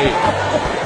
はい。